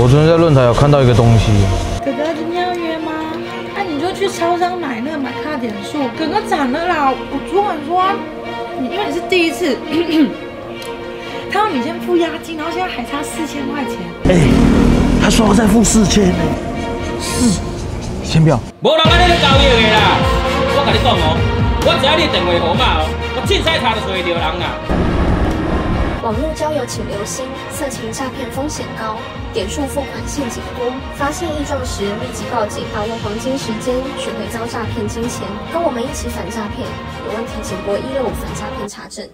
我昨天在论坛有看到一个东西，哥哥今天要约吗？那、你就去超商买那个买卡点数。哥哥涨了啦！我主管说你因为你是第一次，他要你先付押金，然后现在还差四千块钱。哎、他说要再付四千呢，四，先不要。无人安尼咧交易的啦，我跟你讲哦，我只要你的电话号码哦，我凊彩查就找得到人啦。网络交友请留心，色情诈骗风险高，点数付款陷阱多，发现异状时立即报警，把握黄金时间，学会遭诈骗金钱。跟我们一起反诈骗，有问题请拨一六五反诈骗查证。